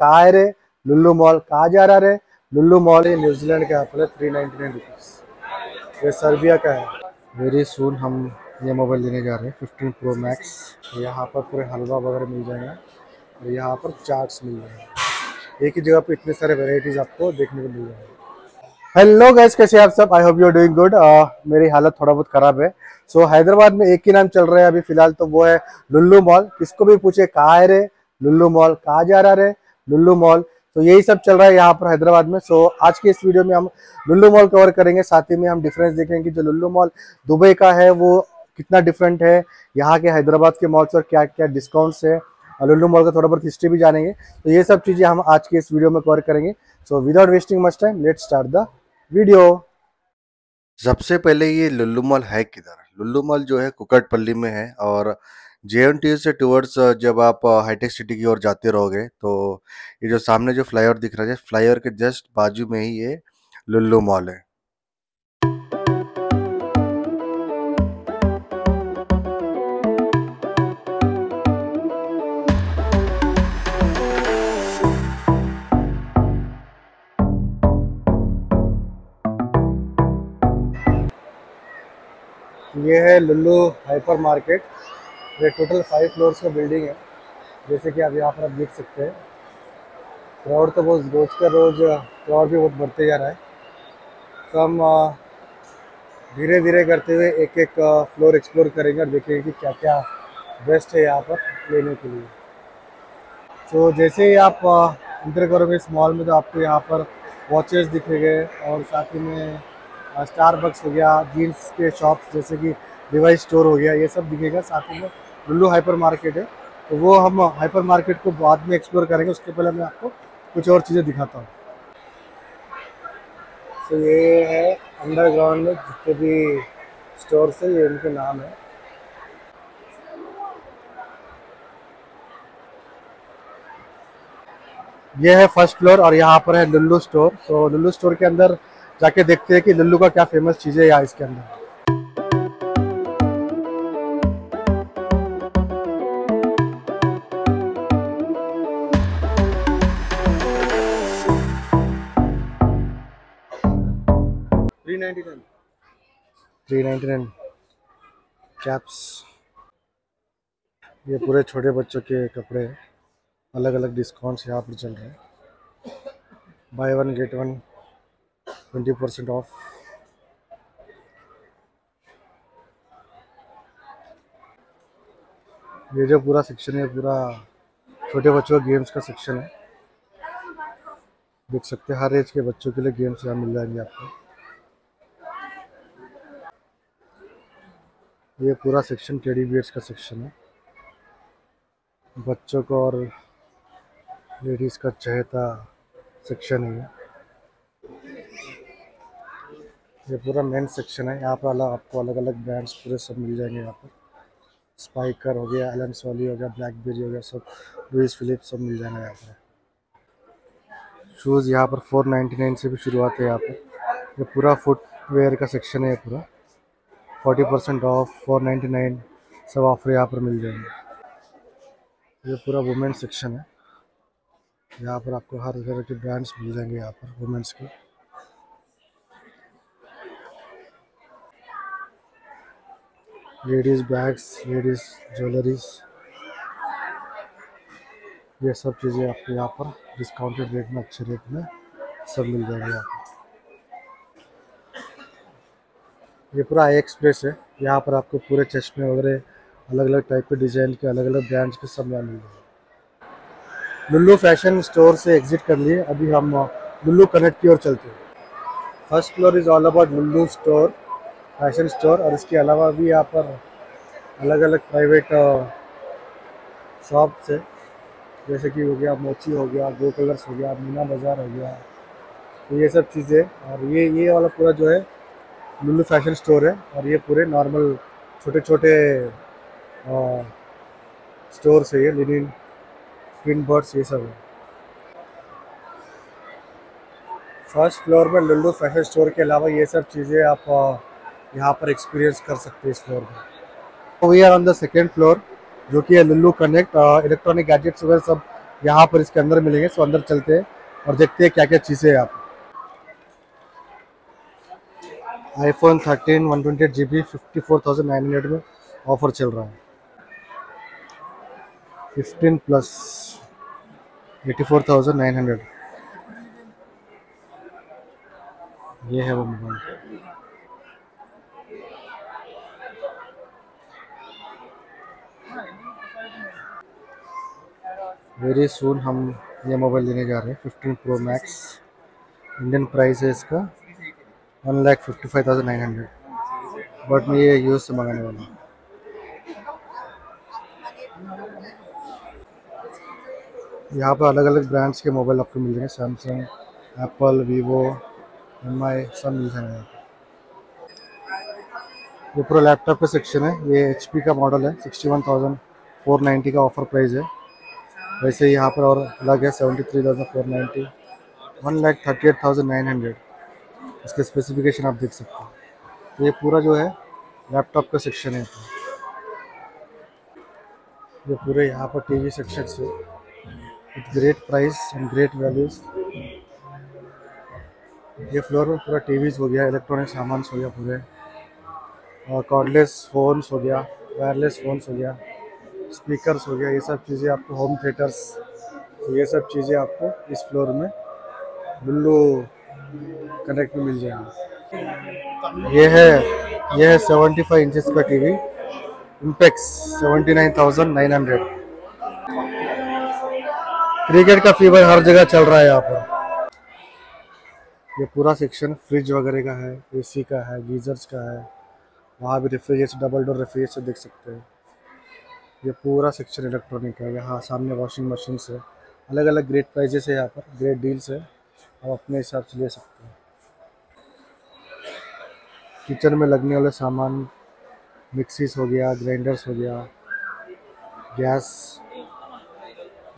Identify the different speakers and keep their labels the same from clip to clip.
Speaker 1: कहा है रे लुल्लू मॉल कहा जा रहा रे लुल्लू मॉल ये न्यूजीलैंड का है थ्री नाइन्टी नाइन रुपीज़ ये सर्बिया का है। वेरी सुन हम ये मोबाइल लेने जा रहे हैं फिफ्टीन प्रो मैक्स यहाँ पर पूरे हलवा वगैरह मिल जाएगा और यहाँ पर चार्ट्स मिल जाएँगे। एक ही जगह पे इतने सारे वेराइटीज़ आपको देखने को मिल जाएँगे। हेलो गैस कैसे आप सब? I hope you are doing good मेरी हालत थोड़ा बहुत खराब है। सो so, हैदराबाद में एक ही नाम चल रहा है अभी फ़िलहाल तो वो है लुल्लू मॉल। किसको भी पूछे कहाँ है रे? लुल्लू मॉल कहाँ जा रहा रे लुल्लू मॉल। तो यही सब चल रहा है यहाँ पर हैदराबाद में। सो आज की इस वीडियो में हम लुल्लू मॉल कवर करेंगे। साथ ही में हम डिफरेंस देखेंगे जो लुल्लू मॉल दुबई का है, वो कितना डिफरेंट है, यहाँ के हैदराबाद के मॉल्स और क्या क्या डिस्काउंट्स है लुल्लू मॉल का थोड़ा बहुत हिस्ट्री भी जानेंगे। तो ये सब चीज़ें हम आज के इस वीडियो में कवर करेंगे। So without wasting much time let start the video सबसे पहले ये लुल्लू मॉल है किधर? लुल्लू मॉल जो है कुकटपल्ली में है, और जे से टूवर्ड्स जब आप हाईटेक सिटी की ओर जाते रहोगे तो ये जो सामने जो फ्लाईओवर दिख रहा है फ्लाईओवर के जस्ट बाजू में ही ये लुल्लू मॉल है। ये है लुल्लू हाइपर मार्केट ये टोटल फाइव फ्लोर्स का बिल्डिंग है। जैसे कि आप यहाँ पर आप देख सकते हैं। क्राउड तो बहुत रोज का रोज क्राउड भी बहुत बढ़ते जा रहा है। तो हम धीरे धीरे करते हुए एक एक फ्लोर एक्सप्लोर करेंगे और देखेंगे कि क्या क्या बेस्ट है यहाँ पर लेने के लिए। तो जैसे ही आप इंटर करोगे इस मॉल में तो आपको यहाँ पर वॉचेस दिखेंगे और साथ ही में स्टार बक्स हो गया जीन्स के शॉप्स जैसे कि डिवाइस स्टोर हो गया, ये सब दिखेगा। साथ ही में लुल्लू हाइपर मार्केट है। तो वो हम हाइपर मार्केट को बाद में एक्सप्लोर करेंगे। उसके पहले मैं आपको कुछ और चीज़ें दिखाता हूँ। तो ये है अंडरग्राउंड में जितने भी स्टोर्स है, ये उनके नाम है। ये है फ़र्स्ट फ्लोर और यहाँ पर है लुल्लू स्टोर तो लुल्लू स्टोर के अंदर जाके देखते हैं कि लुल्लू का क्या फ़ेमस चीज़ यहाँ इसके अंदर। Three ninety nine. Three ninety nine. Caps ये पूरे छोटे बच्चों के कपड़े अलग अलग डिस्काउंट्स यहाँ पर चल रहे हैं। Buy one get one twenty percent off ये जो पूरा सेक्शन है पूरा छोटे बच्चों का गेम्स का सेक्शन है। देख सकते हैं, हर एज के बच्चों के लिए गेम्स यहाँ मिल जाएँगे आपको। ये पूरा सेक्शन टेडी बियर्स का सेक्शन है। बच्चों का और लेडीज़ का चहेता सेक्शन है ये। पूरा मेन सेक्शन है। यहाँ पर अलग, आपको अलग अलग ब्रांड्स पूरे सब मिल जाएँगे यहाँ पर। स्पाइकर हो गया एलन सॉली हो गया ब्लैकबेरी हो गया, सब लुइस फिलिप सब मिल जाएँगे यहाँ पर। शूज़ यहाँ पर 499 से भी शुरुआत है यहाँ पर। ये पूरा फुटवेयर का सेक्शन है पूरा। 40 परसेंट ऑफ़ 499 सब ऑफ़र यहाँ पर मिल जाएँगे। ये पूरा वुमेन सेक्शन है। यहाँ पर आपको हर तरह के ब्रांड्स मिल जाएँगे यहाँ पर वुमेंस के। लेडीज़ बैग्स लेडीज़ ज्वेलरीज ये सब चीज़ें आपको यहाँ पर डिस्काउंटेड रेट में अच्छे रेट में सब मिल जाएँगे आपको ये पूरा आई एक्सप्रेस है। यहाँ पर आपको पूरे चश्मे वगैरह अलग अलग टाइप के डिज़ाइन के अलग अलग ब्रांड्स के सब मिल जाएँगे। लुल्लू फ़ैशन स्टोर से एग्जिट कर लिए। अभी हम लुल्लू कनेक्ट की ओर चलते हैं। First floor is all about Lulu store fashion store और इसके अलावा भी यहाँ पर अलग अलग प्राइवेट शॉप्स है। जैसे कि हो गया मोची हो गया गो कलर्स हो गया, मीना बाज़ार हो गया। तो ये सब चीज़ें और ये ये वाला पूरा जो है लुल्लू फ़ैशन स्टोर है और ये पूरे नॉर्मल छोटे छोटे स्टोर्स है ये लिनिन ट्विन बर्ड्स ये सब है। फ़र्स्ट फ्लोर में लुल्लू फ़ैशन स्टोर के अलावा ये सब चीज़ें आप यहाँ पर एक्सपीरियंस कर सकते हैं इस फ्लोर में। We are on the second floor जो कि है लुल्लू कनेक्ट इलेक्ट्रॉनिक गैजेट्स वगैरह सब यहाँ पर इसके अंदर मिलेंगे सो अंदर चलते हैं और देखते हैं क्या क्या चीज़ें हैं आप iPhone thirteen one twenty eight G B fifty four thousand nine hundred में ऑफ़र चल रहा है। Fifteen plus eighty four thousand nine hundred ये है वो मोबाइल। वेरी सुन हम ये मोबाइल लेने जा रहे हैं fifteen pro max Indian price है इसका। One lakh fifty five thousand nine hundred but मैं ये यूज़ से मंगाने वाला हूँ। यहाँ पर अलग अलग ब्रांड्स के मोबाइल आपको मिल जाएँगे। Samsung Apple Vivo M I सब मिल जाएँगे यहाँ ये पूरा लैपटॉप का सेक्शन है। ये HP का मॉडल है। Sixty one thousand four ninety का ऑफ़र प्राइस है। वैसे यहाँ पर और अलग है। Seventy three thousand four ninety one lakh thirty eight thousand nine hundred इसके स्पेसिफिकेशन आप देख सकते हो। ये पूरा जो है लैपटॉप का सेक्शन है ये पूरे यहाँ पर टीवी सेक्शन से with great price and great values ये फ्लोर में पूरा टीवीज हो गया इलेक्ट्रॉनिक सामान हो गया पूरे। और कॉर्डलेस फ़ोन्स हो गया वायरलेस फ़ोन्स हो गया स्पीकर्स हो गया, ये सब चीज़ें आपको होम थिएटर्स तो ये सब चीज़ें आपको इस फ्लोर में। बुल्लू कनेक्ट में मिल जाएँगे। ये है ये है सेवेंटी फाइव इंचज़ का TV Impex seventy nine thousand nine hundred cricket का फीवर हर जगह चल रहा है यहाँ पर। ये पूरा सेक्शन फ्रिज वगैरह का है एसी का है गीजर्स का है। वहाँ भी रेफ्रिजरेटर डबल डोर रेफ्रिजरेटर देख सकते हैं। ये पूरा सेक्शन इलेक्ट्रॉनिक है। यहाँ सामने वॉशिंग मशीन है। अलग अलग ग्रेट प्राइजेस है यहाँ पर ग्रेट डील्स है। आप अपने हिसाब से ले सकते हैं। किचन में लगने वाले सामान मिक्सीस हो गया ग्राइंडर्स हो गया, गैस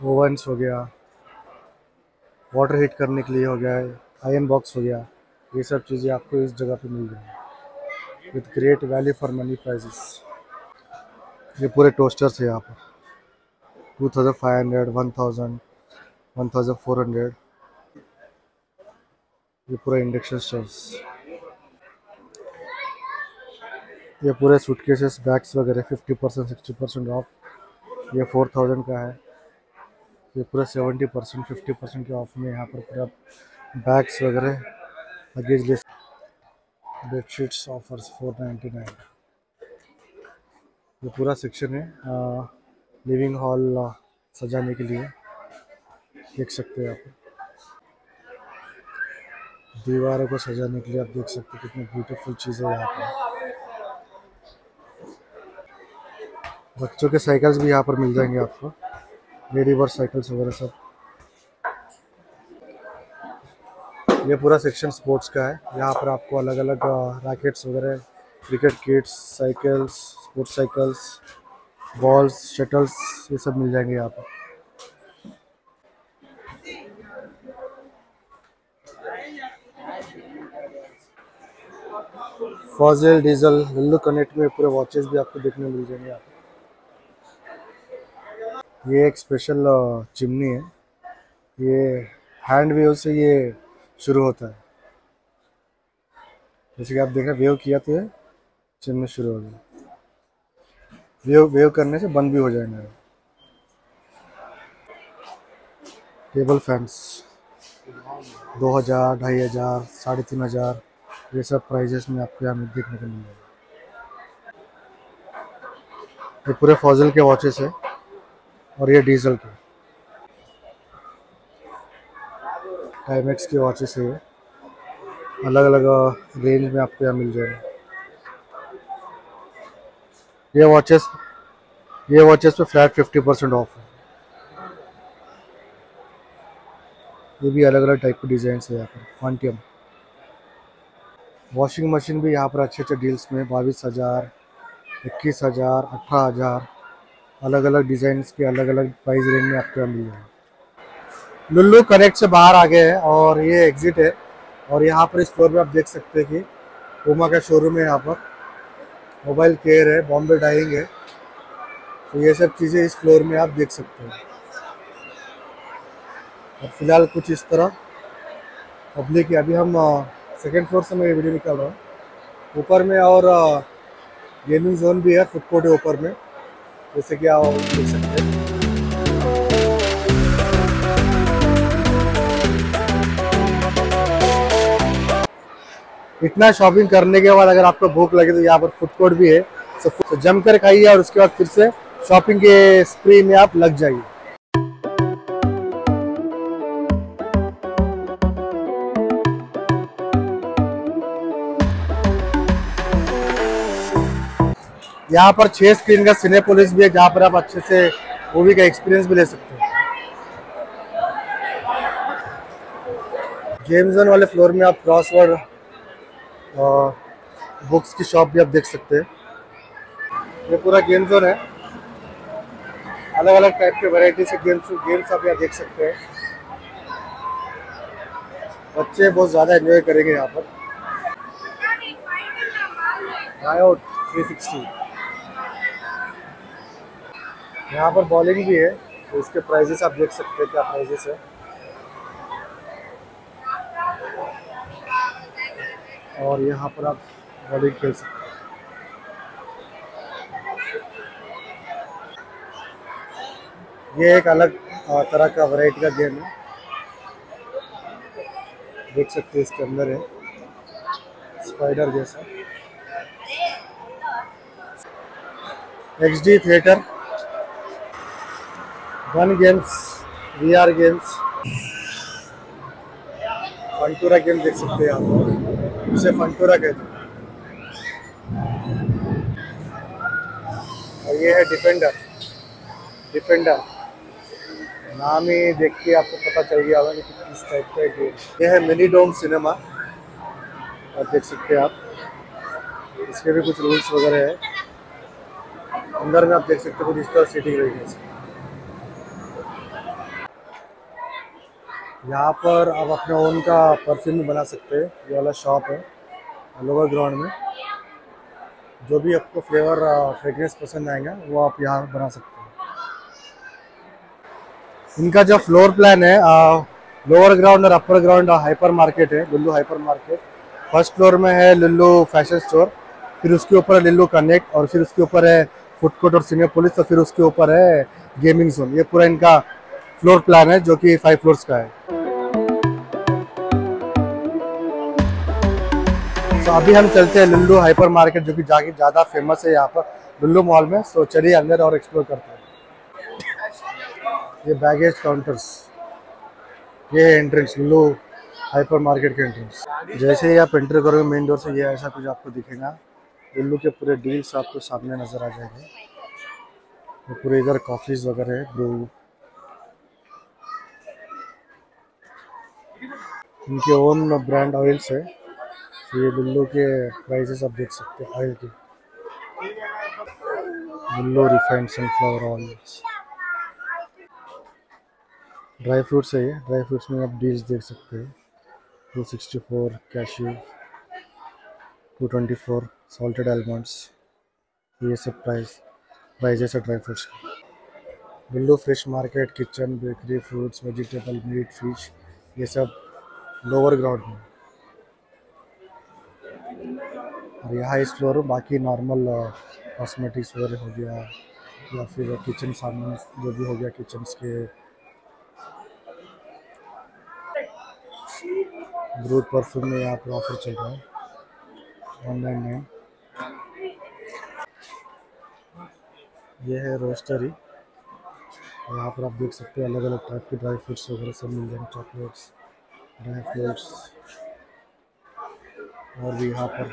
Speaker 1: ओवंस हो गया वाटर हीट करने के लिए हो गया आयरन बॉक्स हो गया, ये सब चीज़ें आपको इस जगह पे मिल जाएँगी। With great value for money prices ये पूरे टोस्टर्स है यहाँ पर। Two thousand five hundred one thousand one thousand four hundred ये पूरा इंडक्शन स्टोव्स ये पूरे सूटकेसेस बैग्स वगैरह fifty percent sixty percent off ये फोर थाउज़ेंड का है। ये पूरा सेवेंटी परसेंट फिफ्टी परसेंट के ऑफ़ में यहाँ पर पूरा बैग्स वगैरह luggage list bedsheets offers four ninety nine ये पूरा सेक्शन है आ, लिविंग हॉल सजाने के लिए। देख सकते हैं आप। दीवारों को सजाने के लिए आप देख सकते हैं कितनी ब्यूटीफुल चीज़ें यहाँ पर। बच्चों के साइकिल्स भी यहाँ पर मिल जाएँगे आपको। लेडी बर्ड साइकिल्स वगैरह सब। ये पूरा सेक्शन स्पोर्ट्स का है। यहाँ पर आपको अलग अलग रैकेट्स वगैरह cricket kits cycles motorcycles balls shuttles ये सब मिल जाएँगे यहाँ पर। फॉजिल डीजल लल्लू कनेक्ट में पूरे वॉचेस भी आपको देखने मिल जाएँगे यहाँ पर। ये एक स्पेशल चिमनी है। ये हैंड वेव से ये शुरू होता है। जैसे कि आप देख रहे हैं वेव किया तो ये चिमनी शुरू हो गई। वेव वेव करने से बंद भी हो जाएगा टेबल फैंस दो हज़ार, ढाई हज़ार, साढ़े तीन हज़ार, ये सब प्राइजेस में आपको यहाँ देखने को मिलेगा। ये पूरे फॉजल के वॉचेस है। और ये डीजल के। टाइमेक्स के वॉचेस है। अलग अलग रेंज में आपको यहाँ मिल जाएगा। ये वॉचेस ये वॉचेस पे फ्लैट फिफ्टी परसेंट ऑफ़ है। ये भी अलग अलग टाइप के डिज़ाइन है यहाँ पर। क्वान्टियम वॉशिंग मशीन भी यहाँ पर अच्छे अच्छे डील्स में बाईस हज़ार, इक्कीस हज़ार, अठारह हज़ार। अलग अलग डिज़ाइन के अलग अलग प्राइस रेंज में आपको मिल जाएगा। लुल्लू कनेक्ट से बाहर आ गए हैं और ये एग्ज़िट है। और यहाँ पर फ्लोर में आप देख सकते हैं कि ओमा का शोरूम है यहाँ पर। मोबाइल केयर है बॉम्बे डाइंग है। तो ये सब चीज़ें इस फ्लोर में आप देख सकते हैं। और फ़िलहाल कुछ इस तरह। पब्लिक अभी हम सेकेंड फ्लोर से मैं ये वीडियो निकाल रहा हूँ। ऊपर में और गेमिंग जोन भी है फ़ूड कोर्ट है ऊपर में। जैसे कि आप देख सकते हैं। इतना शॉपिंग करने के बाद अगर आपको भूख लगे तो यहाँ पर फ़ूड कोर्ट भी है। तो जम कर खाइए और उसके बाद फिर से शॉपिंग के स्प्री में आप लग जाइए। यहाँ पर छह स्क्रीन का सिनेपोलिस भी है, जहाँ पर आप अच्छे से मूवी का एक्सपीरियंस भी ले सकते हैं। गेम जोन वाले फ्लोर में आप क्रॉसवर्ड बुक्स की शॉप भी आप देख सकते हैं। ये पूरा गेम जोन है। अलग अलग टाइप के वैरायटी से गेम्स गेम्स आप यहाँ देख सकते हैं। बच्चे बहुत ज़्यादा एंजॉय करेंगे यहाँ पर। थ्री सिक्सटी यहाँ पर बॉलिंग भी है तो इसके प्राइजेस आप देख सकते हैं क्या प्राइजेस है। और यहाँ पर आप बॉलिंग खेल सकते हैं। ये एक अलग तरह का वैरायटी का गेम है। देख सकते हैं इसके अंदर है स्पाइडर जैसा। X D theatre one games we are games Funtura game देख सकते हैं आप उसे फंटूरा कहते हैं। और ये है डिफेंडर डिफेंडर नाम ही देख के आपको पता चल गया होगा कि किस टाइप का गेम ये है मिनी डोम सिनेमा आप देख सकते हैं आप। इसके भी कुछ रूल्स वगैरह है। अंदर में आप देख सकते हो कुछ इस तरह सीटिंग रहेगी यहाँ पर आप अपने ओन का परफ्यूम भी बना सकते हैं। ये वाला शॉप है लोअर ग्राउंड में। जो भी आपको फ्लेवर फ्रेगरेंस पसंद आएगा, वो आप यहाँ बना सकते हैं। इनका जो फ्लोर प्लान है लोअर ग्राउंड और अपर ग्राउंड हाइपर मार्केट है Lulu hyper market first floor में है लुल्लू फ़ैशन स्टोर फिर उसके ऊपर है लुल्लू कनेक्ट और फिर उसके ऊपर है फ़ूड कोर्ट और सीनियर पुलिस और फिर उसके ऊपर है गेमिंग जोन ये पूरा इनका फ्लोर प्लान है जो कि फाइव फ्लोर्स का है। तो अभी हम चलते हैं लुल्लू हाइपर मार्केट जो कि जाके ज़्यादा फ़ेमस है यहाँ पर, लुल्लू मॉल में। सो चलिए अंदर और एक्सप्लोर करते हैं। ये बैगेज काउंटर्स ये है एंट्रेंस लो हाइपर मार्केट के एंट्रेंस जैसे ही आप एंटर करोगे मेन डोर से, ये ऐसा कुछ आपको दिखेगा। लुल्लू के पूरे डील्स आपको सामने नज़र आ जाएँगे। तो पूरे इधर कॉफ़ीज वगैरह ब्रू इनके ओन ब्रांड ऑयल्स है। तो ये लुल्लू के प्राइसेस आप देख सकते हैं ऑयल के Lulu refined sunflower oils dry fruits है ये। ड्राई फ्रूट्स में आप डील्स देख सकते हैं। Two sixty four cashew two twenty four salted almonds ये सब प्राइस प्राइजेस है dry fruits Billu fresh market kitchen bakery fruits vegetable meat fish ये सब लोअर ग्राउंड में। और यहाँ इस फ्लोर बाकी नॉर्मल कॉस्मेटिक्स वगैरह हो गया, या फिर किचन सामान जो भी हो गया किचन के। ब्रूड परफ्यूम में यहाँ पर ऑफ़र चल रहा है ऑनलाइन में। नाइन ये है रोस्टरी यहाँ पर आप देख सकते हैं अलग अलग टाइप के ड्राई फ्रूट्स वगैरह सब मिल जाएँगे चॉकलेट्स ड्राई फ्रूट्स और भी यहाँ पर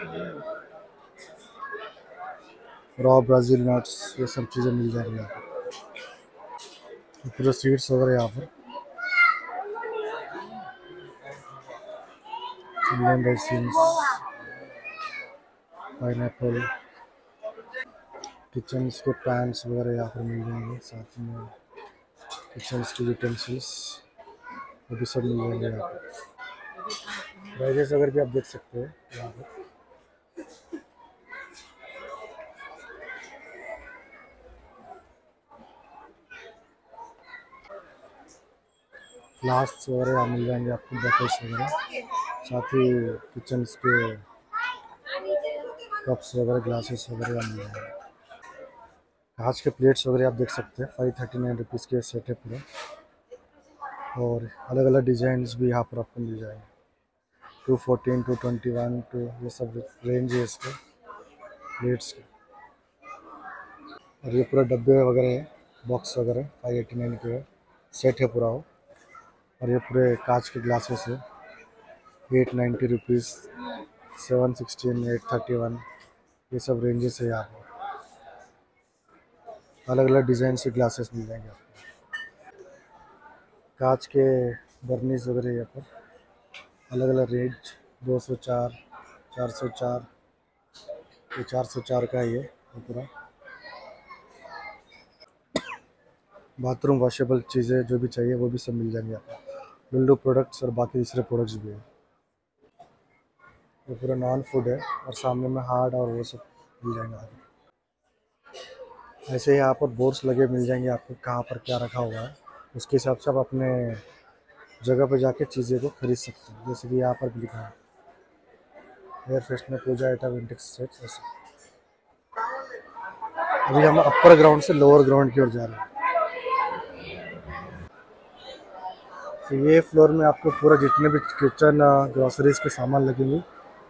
Speaker 1: रॉ ब्राज़ील नट्स ये सब चीज़ें मिल जाएँगी यहाँ पर। पूरे सीड्स वगैरह यहाँ पर। Indian raisins, पाइनएप्पल किचन के पैंस वगैरह यहाँ पर मिल जाएँगे साथ में। किचन के यूटेंसिल्स वो भी सब मिल जाएँगे यहाँ पर प्राइजेस अगर भी आप देख सकते हैं, यहाँ पर फ्लास्क वगैरह यहाँ मिल जाएँगे आपको बकेट्स वगैरह। साथ ही किचन के कप्स वगैरह ग्लासेस वगैरह यहाँ मिल जाएँगे। कांच के प्लेट्स वगैरह आप देख सकते हैं फाइव थर्टी नाइन रुपीज़ के सेट है पूरा। और अलग अलग डिज़ाइन भी यहाँ पर आपको मिल जाएँगे। Two fourteen two twenty one two ये सब रेंज है इसके प्लेट्स के। और ये पूरा डब्बे वगैरह है बॉक्स वगैरह फाइव एटी नाइन के सेट है पूरा वो। और ये पूरे कांच के ग्लासेस है। Eight ninety rupees seven sixteen eight thirty one ये सब रेंजेस है यहाँ पर। अलग अलग डिज़ाइन से ग्लासेस मिल जाएँगे आपको। कांच के बर्नीस वगैरह यहाँ पर। अलग अलग सौ चार चार सौ चार का है ये पूरा। बाथरूम वॉशेबल चीज़ें जो भी चाहिए, वो भी सब मिल जाएँगे आपको। लुल्लू प्रोडक्ट्स और बाकी दूसरे प्रोडक्ट्स भी है। ये पूरा नॉन फ़ूड है और सामने में हार्ड और वो सब मिल जाएँगे आगे। ऐसे ही यहाँ पर बोर्ड्स लगे मिल जाएँगे आपको, कहाँ पर क्या रखा हुआ है। उसके हिसाब से आप अपने जगह पर जाके चीज़ें को खरीद सकते हैं। जैसे कि यहाँ पर भी लिखा है air freshener puja item Intex set ऐसे। अभी हम अपर ग्राउंड से लोअर ग्राउंड की ओर जा रहे हैं। तो ये फ्लोर में आपको पूरा जितने भी किचन ग्रॉसरीज के सामान लगेंगे,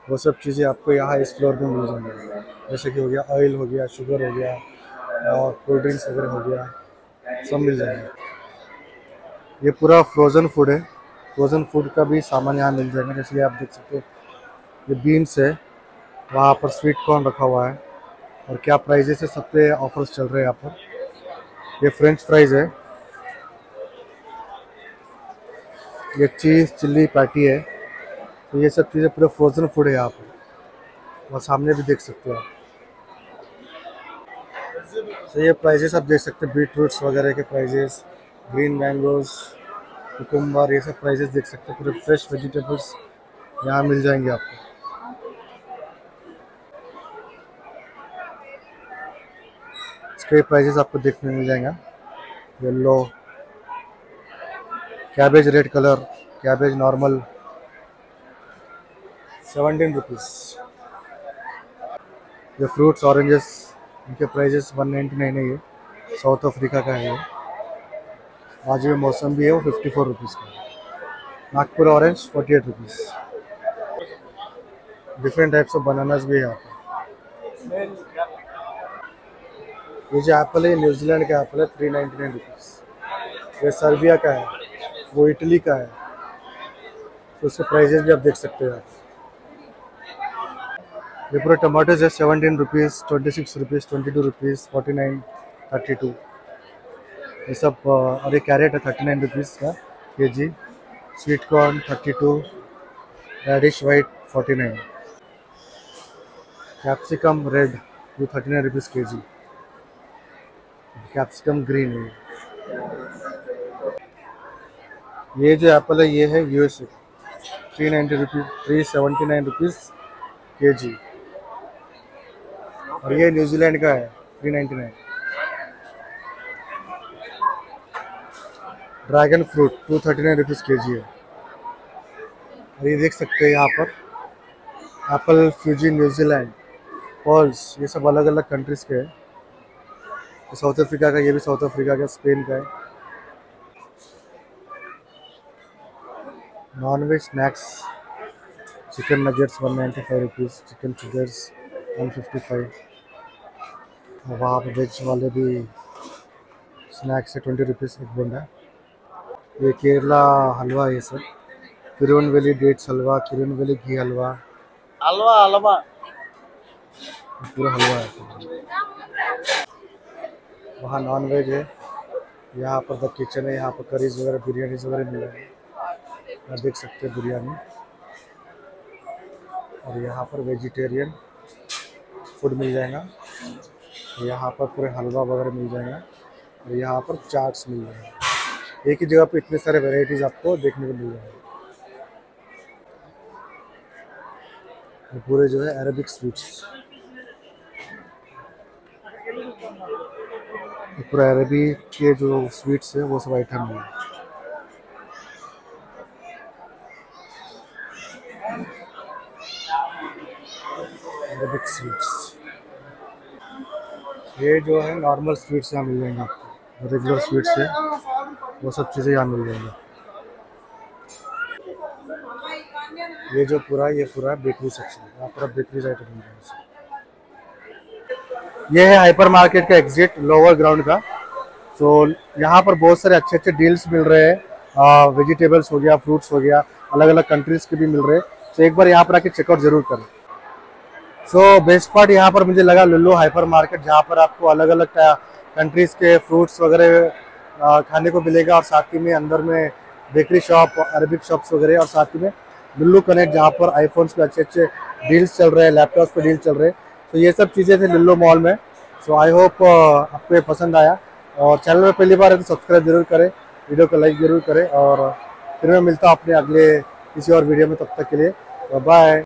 Speaker 1: वो सब चीज़ें आपको यहाँ इस फ्लोर में मिल जाएँगी। जैसे कि हो गया ऑयल हो गया शुगर हो गया, और कोल्ड ड्रिंक्स वगैरह हो गया, सब मिल जाएँगे। ये पूरा फ्रोज़न फ़ूड है। फ्रोज़न फ़ूड का भी सामान यहाँ मिल जाएगा, जैसे आप देख सकते हो। ये बीन्स है, वहाँ पर स्वीट कॉर्न रखा हुआ है। और क्या प्राइजेस है सब पे ऑफर्स चल रहे हैं यहाँ पर। ये फ्रेंच फ्राइज़ है। ये चीज़ चिल्ली पैटी है। तो ये सब चीज़ें पूरे फ्रोज़न फ़ूड है यहाँ पर। और सामने भी देख सकते हो आप। तो ये प्राइजेस आप देख सकते हैं बीट रूट्स वगैरह के प्राइजेस ग्रीन मैंगोज, कुकुम्बर, ये सब प्राइजेस देख सकते हैं, पूरे फ्रेश वेजिटेबल्स यहाँ मिल जाएँगे आपको। इसके प्राइजेस आपको देखने मिल जाएँगे। Yellow cabbage red colour cabbage normal seventeen rupees ये फ्रूट्स ऑरेंजेस इनके प्राइजेस वन नाइन्टी नाइन है ये। साउथ अफ्रीका का है ये। आज ये मौसम भी है वो फिफ्टी फोर रुपीज़ का Nagpur orange forty eight rupees different types of bananas भी है यहाँ ये जो एप्पल है न्यूजीलैंड का एप्पल है थ्री नाइन्टी नाइन रुपीज़ ये सर्बिया का है, वो इटली का है। तो उसके प्राइजेस भी आप देख सकते हैं ये पूरे टमाटोज है seventeen rupees twenty six rupees twenty two rupees forty nine thirty two ये सब और ये कैरेट है थर्टी नाइन रुपीज़ का K G sweet corn thirty two radish white forty nine capsicum red वो thirty nine rupees K G capsicum green है ये जो एप्पल है, ये है USA three ninety rupees three seventy nine rupees K G और ये न्यूजीलैंड का है three ninety nine dragon fruit two thirty nine rupees K G है। और ये देख सकते हैं यहाँ पर एप्पल फ्यूजी न्यूजीलैंड पॉल्स ये सब अलग अलग कंट्रीज़ के हैं। साउथ अफ्रीका का, ये भी साउथ अफ्रीका का स्पेन का है। Non veg snacks chicken nuggets one ninety five rupees chicken fingers one fifty five वहाँ पर वेज वाले भी स्नैक्स है ट्वेंटी रुपीज़ एक बंदा ये केरला हलवा ये सब Kiran Valley dates halwa Kiran Valley ghee halwa.
Speaker 2: Halwa halwa.
Speaker 1: पूरा हलवा है वहाँ नॉन वेज है। यहाँ पर द किचन है यहाँ पर करीज वगैरह बिरयानीज वगैरह मिल रहे हैं। आप देख सकते हैं बिरयानी। और यहाँ पर वेजिटेरियन फ़ूड मिल जाएगा। यहाँ पर पूरे हलवा वगैरह मिल जाएगा। और यहाँ पर चाट्स मिल जाएँगे। एक ही जगह पे इतने सारे वेराइटीज़ आपको देखने को मिल जाएँगे। पूरे जो है अरबिक स्वीट्स पूरा अरबी के जो स्वीट्स है, वो सब आइटम है। अरबिक स्वीट्स ये जो है नॉर्मल स्वीट्स यहाँ मिल जाएँगे आपको। रेगुलर स्वीट्स है। वो सब चीज़ें यहाँ मिल जाएँगी। ये जो पूरा, ये पूरा बेकरी सेक्शन है। यहाँ पूरा बेकरी आइटम मिल जाएँगे ये है हाइपर मार्केट का एग्जिट लोअर ग्राउंड का। तो यहाँ पर बहुत सारे अच्छे अच्छे डील्स मिल रहे हैं। वेजिटेबल्स हो गया फ्रूट्स हो गया अलग अलग कंट्रीज़ के भी मिल रहे हैं। तो एक बार यहाँ पर आके चेकआउट ज़रूर करें। सो बेस्ट पार्ट यहाँ पर मुझे लगा, लुल्लू हाइपर मार्केट जहाँ पर आपको अलग अलग कंट्रीज़ के फ्रूट्स वगैरह खाने को मिलेगा और साथ ही में अंदर में बेकरी शॉप अरबिक शॉप्स वगैरह, और साथ ही में लुल्लू कनेक्ट जहाँ पर आईफोन्स पे अच्छे अच्छे डील्स चल रहे हैं लैपटॉप्स पे डील चल रहे हैं। तो ये सब चीज़ें थी लुल्लू मॉल में। सो आई होप आपको ये पसंद आया। और चैनल में पहली बार है तो सब्सक्राइब ज़रूर करें वीडियो को लाइक ज़रूर करें और फिर मैं मिलता हूँ अपने अगले किसी और वीडियो में, तब तक के लिए। बाय